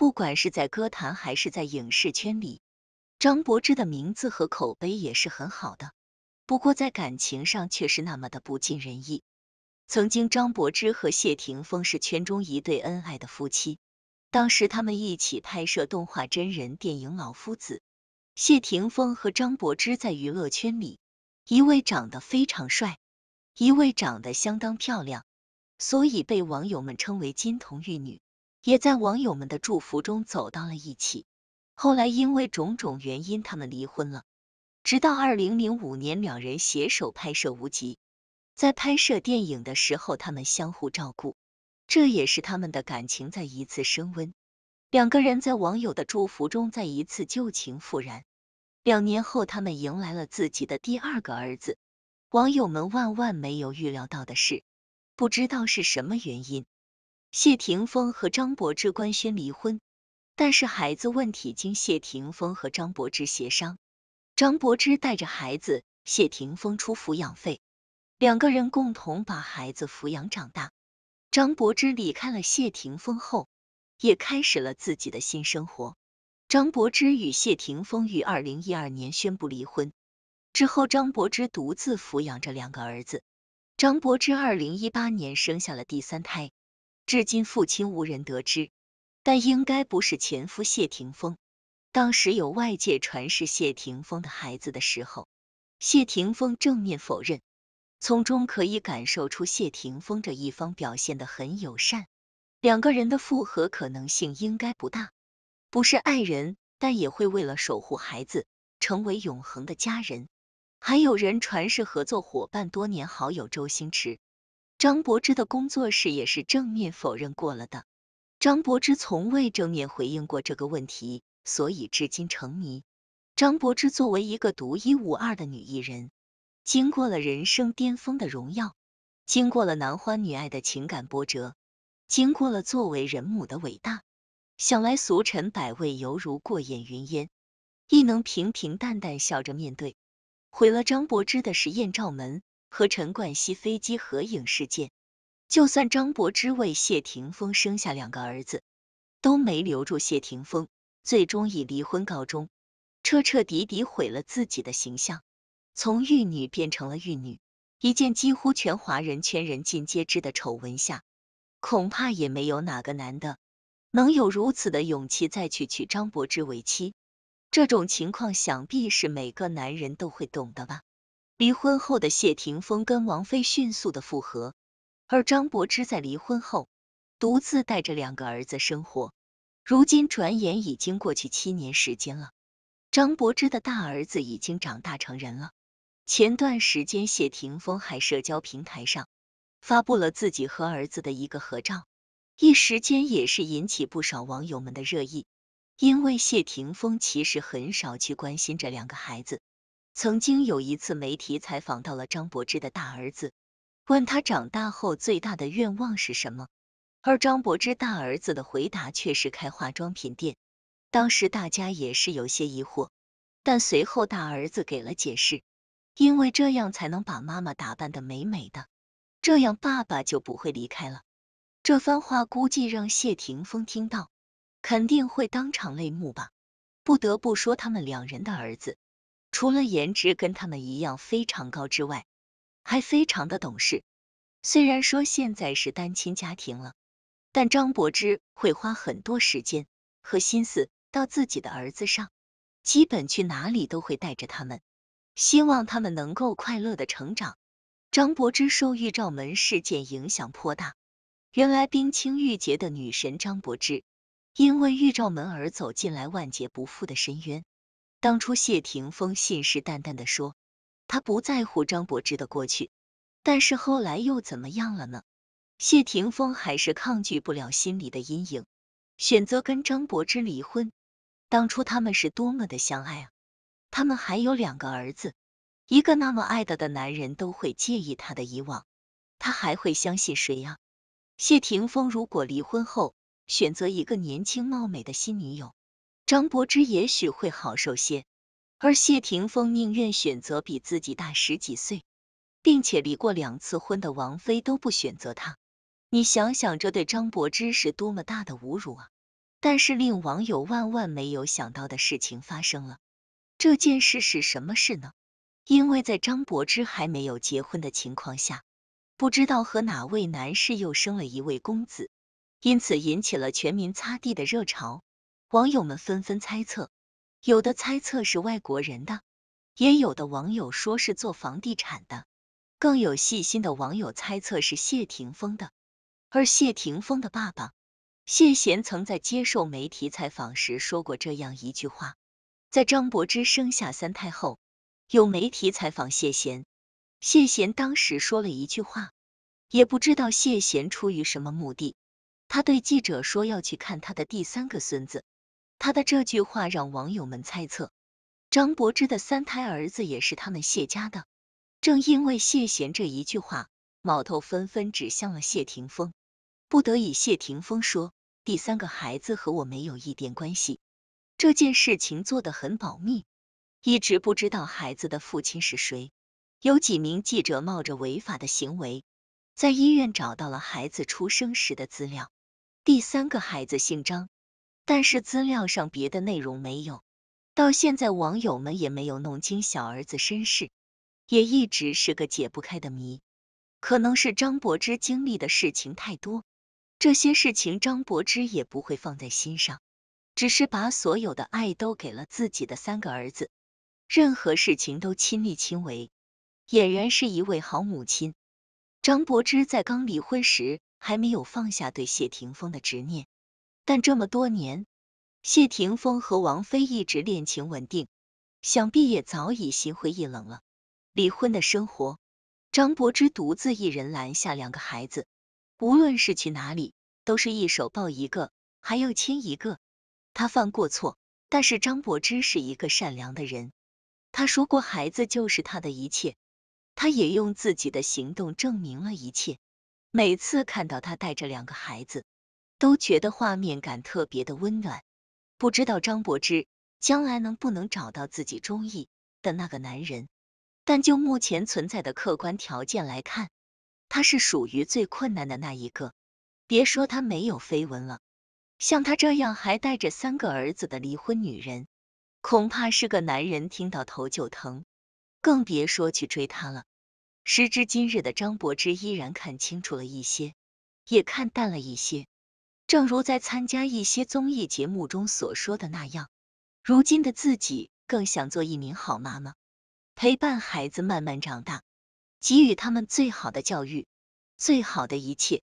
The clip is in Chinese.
不管是在歌坛还是在影视圈里，张柏芝的名字和口碑也是很好的。不过在感情上却是那么的不尽人意。曾经张柏芝和谢霆锋是圈中一对恩爱的夫妻，当时他们一起拍摄动画真人电影《老夫子》。谢霆锋和张柏芝在娱乐圈里，一位长得非常帅，一位长得相当漂亮，所以被网友们称为金童玉女，也在网友们的祝福中走到了一起。后来因为种种原因，他们离婚了。直到二零零五年，两人携手拍摄《无极》。在拍摄电影的时候，他们相互照顾，这也是他们的感情再一次升温。两个人在网友的祝福中，再一次旧情复燃。两年后，他们迎来了自己的第二个儿子。网友们万万没有预料到的是，不知道是什么原因，谢霆锋和张柏芝官宣离婚。但是孩子问题经谢霆锋和张柏芝协商。张柏芝带着孩子，谢霆锋出抚养费，两个人共同把孩子抚养长大。张柏芝离开了谢霆锋后，也开始了自己的新生活。张柏芝与谢霆锋于二零一二年宣布离婚之后，张柏芝独自抚养着两个儿子。张柏芝二零一八年生下了第三胎，至今父亲无人得知，但应该不是前夫谢霆锋。当时有外界传是谢霆锋的孩子的时候，谢霆锋正面否认，从中可以感受出谢霆锋这一方表现的很友善，两个人的复合可能性应该不大，不是爱人，但也会为了守护孩子，成为永恒的家人。还有人传是合作伙伴多年好友周星驰，张柏芝的工作室也是正面否认过了的，张柏芝从未正面回应过这个问题。所以至今成谜。张柏芝作为一个独一无二的女艺人，经过了人生巅峰的荣耀，经过了男欢女爱的情感波折，经过了作为人母的伟大，想来俗尘百味犹如过眼云烟，亦能平平淡淡笑着面对。毁了张柏芝的是艳照门和陈冠希飞机合影事件。就算张柏芝为谢霆锋生下两个儿子，都没留住谢霆锋。最终以离婚告终，彻彻底底毁了自己的形象，从玉女变成了玉女，一件几乎全华人圈人尽皆知的丑闻下，恐怕也没有哪个男的能有如此的勇气再去娶张柏芝为妻。这种情况想必是每个男人都会懂的吧？离婚后的谢霆锋跟王菲迅速的复合，而张柏芝在离婚后独自带着两个儿子生活。如今转眼已经过去七年时间了，张柏芝的大儿子已经长大成人了。前段时间，谢霆锋还社交平台上发布了自己和儿子的一个合照，一时间也是引起不少网友们的热议。因为谢霆锋其实很少去关心这两个孩子。曾经有一次，媒体采访到了张柏芝的大儿子，问他长大后最大的愿望是什么。而张柏芝大儿子的回答却是开化妆品店，当时大家也是有些疑惑，但随后大儿子给了解释，因为这样才能把妈妈打扮的美美的，这样爸爸就不会离开了。这番话估计让谢霆锋听到，肯定会当场泪目吧。不得不说，他们两人的儿子，除了颜值跟他们一样非常高之外，还非常的懂事。虽然说现在是单亲家庭了。但张柏芝会花很多时间和心思到自己的儿子上，基本去哪里都会带着他们，希望他们能够快乐的成长。张柏芝受玉照门事件影响颇大，原来冰清玉洁的女神张柏芝，因为玉照门而走进来万劫不复的深渊。当初谢霆锋信誓旦旦的说他不在乎张柏芝的过去，但是后来又怎么样了呢？谢霆锋还是抗拒不了心里的阴影，选择跟张柏芝离婚。当初他们是多么的相爱啊！他们还有两个儿子，一个那么爱他的男人都会介意他的以往，他还会相信谁呀？谢霆锋如果离婚后选择一个年轻貌美的新女友，张柏芝也许会好受些。而谢霆锋宁愿选择比自己大十几岁，并且离过两次婚的王菲，都不选择他。你想想，这对张柏芝是多么大的侮辱啊！但是令网友万万没有想到的事情发生了。这件事是什么事呢？因为在张柏芝还没有结婚的情况下，不知道和哪位男士又生了一位公子，因此引起了全民擦地的热潮。网友们纷纷猜测，有的猜测是外国人的，也有的网友说是做房地产的，更有细心的网友猜测是谢霆锋的。而谢霆锋的爸爸谢贤曾在接受媒体采访时说过这样一句话：在张柏芝生下三胎后，有媒体采访谢贤。谢贤当时说了一句话，也不知道谢贤出于什么目的，他对记者说要去看他的第三个孙子。他的这句话让网友们猜测，张柏芝的三胎儿子也是他们谢家的。正因为谢贤这一句话，矛头纷纷指向了谢霆锋。不得已，谢霆锋说，第三个孩子和我没有一点关系，这件事情做得很保密，一直不知道孩子的父亲是谁。有几名记者冒着违法的行为，在医院找到了孩子出生时的资料。第三个孩子姓张，但是资料上别的内容没有。到现在，网友们也没有弄清小儿子身世，也一直是个解不开的谜。可能是张柏芝经历的事情太多，这些事情张柏芝也不会放在心上，只是把所有的爱都给了自己的三个儿子，任何事情都亲力亲为。俨然是一位好母亲。张柏芝在刚离婚时还没有放下对谢霆锋的执念，但这么多年，谢霆锋和王菲一直恋情稳定，想必也早已心灰意冷了。离婚的生活，张柏芝独自一人拦下两个孩子，无论是去哪里，都是一手抱一个，还要亲一个。他犯过错，但是张柏芝是一个善良的人，他说过孩子就是他的一切。他也用自己的行动证明了一切。每次看到他带着两个孩子，都觉得画面感特别的温暖。不知道张柏芝将来能不能找到自己中意的那个男人，但就目前存在的客观条件来看，他是属于最困难的那一个。别说他没有绯闻了，像他这样还带着三个儿子的离婚女人，恐怕是个男人听到头就疼，更别说去追她了。时至今日的张柏芝依然看清楚了一些，也看淡了一些。正如在参加一些综艺节目中所说的那样，如今的自己更想做一名好妈妈，陪伴孩子慢慢长大，给予他们最好的教育，最好的一切。